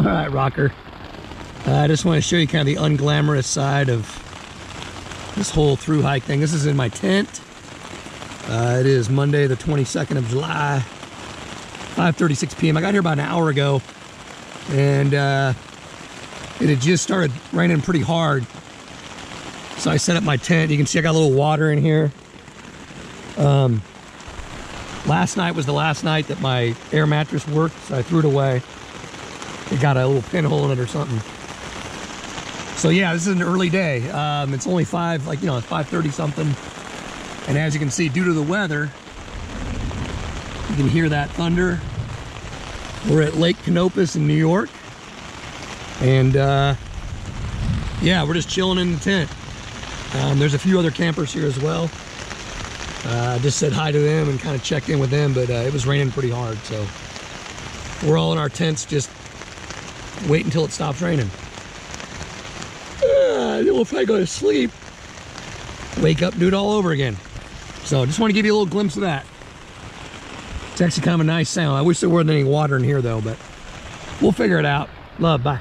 All right, rocker. Uh, I just want to show you kind of the unglamorous side of this whole through hike thing. This is in my tent. Uh, it is Monday, the 22nd of July, 5.36 p.m. I got here about an hour ago and uh, it had just started raining pretty hard. So I set up my tent. You can see I got a little water in here. Um, last night was the last night that my air mattress worked, so I threw it away. It got a little pinhole in it or something. So yeah, this is an early day. Um, it's only five, like, you know, 5.30 something. And as you can see, due to the weather, you can hear that thunder. We're at Lake Canopus in New York. And uh, yeah, we're just chilling in the tent. Um, there's a few other campers here as well. Uh, I just said hi to them and kind of checked in with them, but uh, it was raining pretty hard. So we're all in our tents, just wait until it stops raining. Uh, if I go to sleep, wake up, do it all over again. So just want to give you a little glimpse of that. It's actually kind of a nice sound. I wish there wasn't any water in here though, but we'll figure it out. Love, bye.